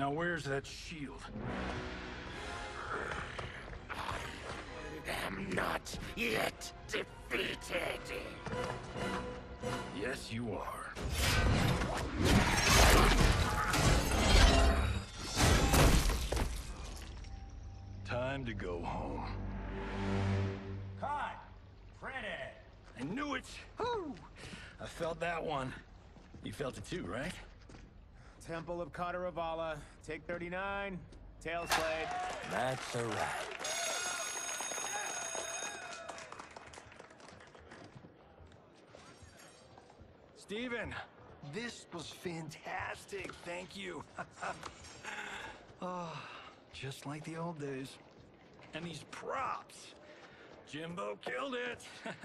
Now where's that shield? I am not yet defeated. Yes, you are. Time to go home. Cut! Print it! I knew it! Whew. I felt that one. You felt it too, right? Temple of Kataravala, take 39, tail slate. That's a wrap. Steven, this was fantastic. Thank you. oh, just like the old days. And these props. Jimbo killed it.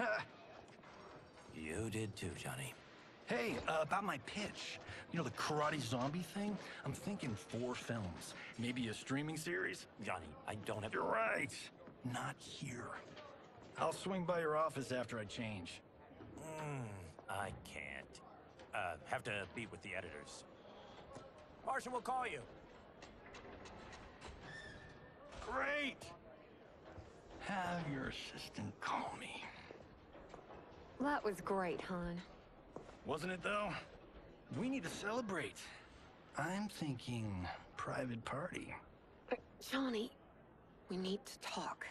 You did too, Johnny. Hey, uh, about my pitch. You know the karate zombie thing? I'm thinking four films. Maybe a streaming series? Johnny, I don't have... You're right. Not here. I'll swing by your office after I change. Mm, I can't. Uh, have to meet with the editors. Marshall will call you. Great! Have your assistant call me. That was great, hon. Wasn't it, though? We need to celebrate. I'm thinking private party. But, Johnny, we need to talk.